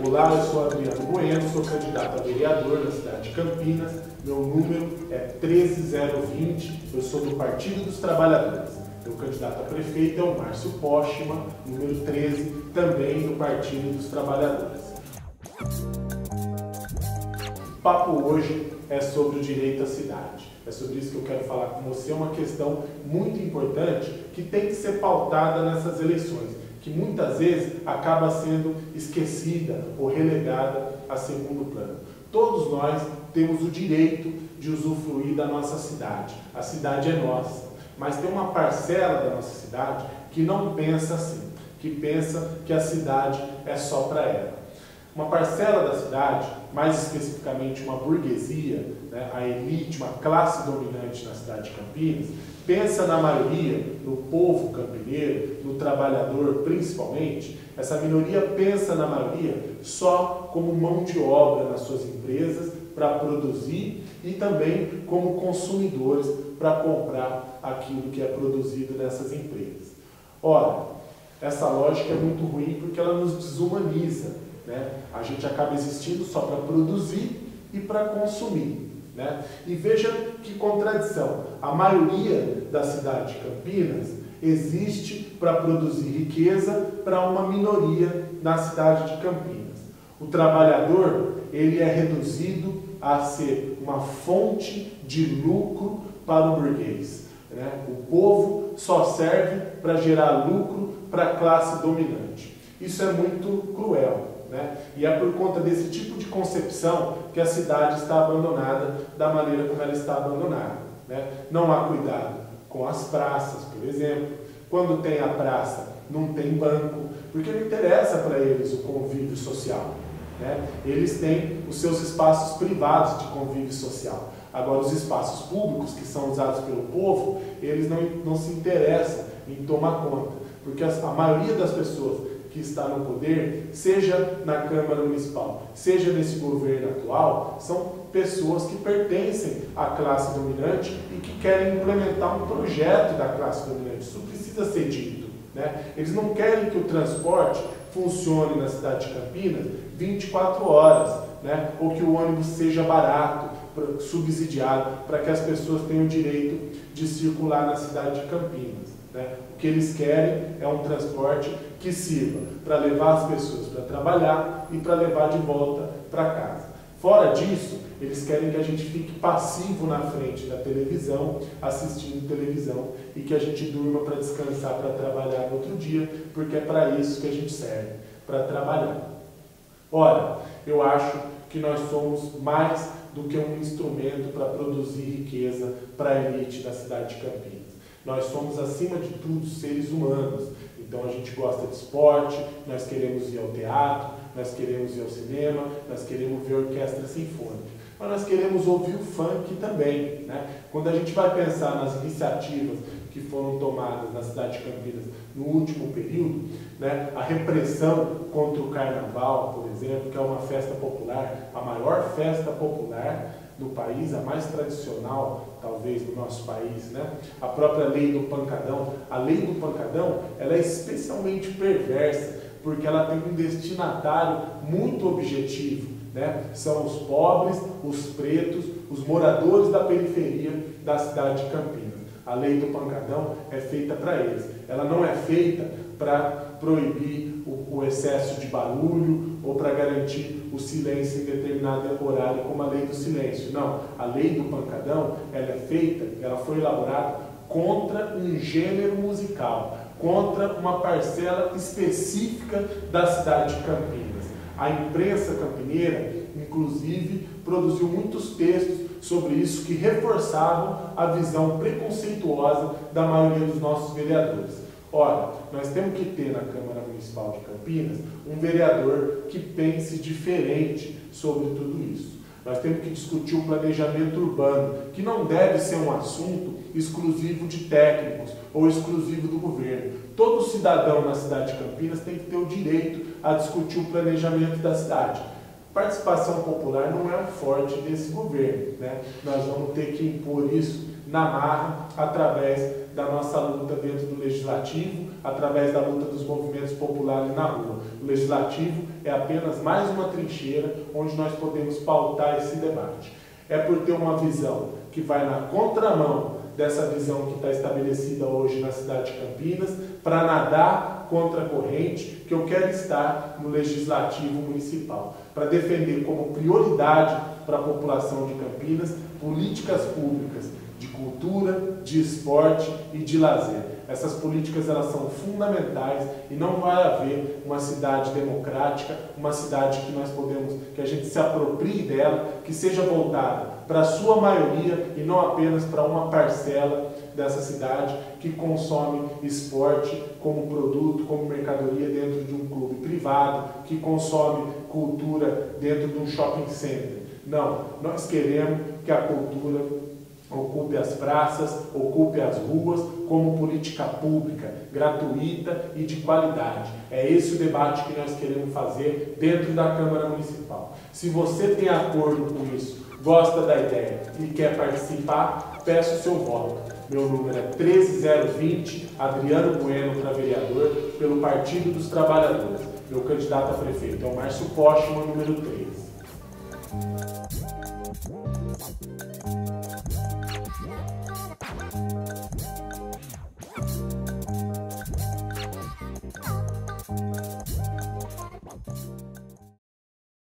Olá, eu sou Adriano Bueno, sou candidato a vereador na cidade de Campinas. Meu número é 13020, eu sou do Partido dos Trabalhadores. Meu candidato a prefeito é o Márcio Póstima, número 13, também do Partido dos Trabalhadores. O papo hoje é sobre o direito à cidade. É sobre isso que eu quero falar com você. É uma questão muito importante que tem que ser pautada nessas eleições que muitas vezes acaba sendo esquecida ou relegada a segundo plano. Todos nós temos o direito de usufruir da nossa cidade. A cidade é nossa. Mas tem uma parcela da nossa cidade que não pensa assim, que pensa que a cidade é só para ela. Uma parcela da cidade, mais especificamente uma burguesia, né, a elite, uma classe dominante na cidade de Campinas, pensa na maioria, no povo campineiro, no trabalhador principalmente, essa minoria pensa na maioria só como mão de obra nas suas empresas para produzir e também como consumidores para comprar aquilo que é produzido nessas empresas. Ora, essa lógica é muito ruim porque ela nos desumaniza. Né? A gente acaba existindo só para produzir e para consumir. Né? E veja que contradição. A maioria da cidade de Campinas existe para produzir riqueza para uma minoria na cidade de Campinas. O trabalhador ele é reduzido a ser uma fonte de lucro para o burguês. Né? O povo só serve para gerar lucro para a classe dominante. Isso é muito cruel. Né? E é por conta desse tipo de concepção que a cidade está abandonada da maneira como ela está abandonada. Né? Não há cuidado com as praças, por exemplo. Quando tem a praça, não tem banco, porque não interessa para eles o convívio social. Né? Eles têm os seus espaços privados de convívio social. Agora, os espaços públicos que são usados pelo povo, eles não, não se interessam em tomar conta, porque a maioria das pessoas que está no poder, seja na Câmara Municipal, seja nesse governo atual, são pessoas que pertencem à classe dominante e que querem implementar um projeto da classe dominante. Isso precisa ser dito. Né? Eles não querem que o transporte funcione na cidade de Campinas 24 horas, né? ou que o ônibus seja barato, subsidiado, para que as pessoas tenham o direito de circular na cidade de Campinas. Né? O que eles querem é um transporte que sirva para levar as pessoas para trabalhar e para levar de volta para casa. Fora disso, eles querem que a gente fique passivo na frente da televisão, assistindo televisão, e que a gente durma para descansar, para trabalhar no outro dia, porque é para isso que a gente serve, para trabalhar. Ora, eu acho que nós somos mais do que um instrumento para produzir riqueza para a elite da cidade de Campinas. Nós somos, acima de tudo, seres humanos. Então a gente gosta de esporte, nós queremos ir ao teatro, nós queremos ir ao cinema, nós queremos ver orquestra sinfônica. Mas nós queremos ouvir o funk também. Né? Quando a gente vai pensar nas iniciativas que foram tomadas na cidade de Campinas no último período, né? a repressão contra o carnaval, por exemplo, que é uma festa popular, a maior festa popular do país, a mais tradicional, talvez, do nosso país, né? A própria lei do pancadão. A lei do pancadão, ela é especialmente perversa, porque ela tem um destinatário muito objetivo, né? São os pobres, os pretos, os moradores da periferia da cidade de Campinas. A lei do pancadão é feita para eles. Ela não é feita para proibir o, o, excesso de barulho ou para garantir o silêncio em determinado horário, como a lei do silêncio. Não, a lei do pancadão ela é feita, ela foi elaborada contra um gênero musical, contra uma parcela específica da cidade de Campinas. A imprensa campineira, inclusive, produziu muitos textos sobre isso que reforçavam a visão preconceituosa da maioria dos nossos vereadores. Ora, nós temos que ter na Câmara Municipal de Campinas um vereador que pense diferente sobre tudo isso. Nós temos que discutir o planejamento urbano, que não deve ser um assunto exclusivo de técnicos ou exclusivo do governo. Todo cidadão na cidade de Campinas tem que ter o direito a discutir o planejamento da cidade. Participação popular não é um forte desse governo. Né? Nós vamos ter que impor isso na marra através da nossa luta dentro do Legislativo, através da luta dos movimentos populares na rua. O Legislativo é apenas mais uma trincheira onde nós podemos pautar esse debate. É por ter uma visão que vai na contramão dessa visão que está estabelecida hoje na cidade de Campinas, para nadar contra a corrente, que eu quero estar no Legislativo Municipal, para defender como prioridade para a população de Campinas políticas públicas de cultura, de esporte e de lazer. Essas políticas elas são fundamentais e não vai haver uma cidade democrática, uma cidade que nós podemos, que a gente se aproprie dela, que seja voltada para a sua maioria e não apenas para uma parcela dessa cidade que consome esporte como produto, como mercadoria dentro de um clube privado, que consome cultura dentro de um shopping center. Não, nós queremos que a cultura ocupe as praças, ocupe as ruas como política pública, gratuita e de qualidade. É esse o debate que nós queremos fazer dentro da Câmara Municipal. Se você tem acordo com isso, gosta da ideia e quer participar, peço o seu voto. Meu número é 13020, Adriano Bueno para vereador, pelo Partido dos Trabalhadores. Meu candidato a prefeito é o Márcio Postman, número 13.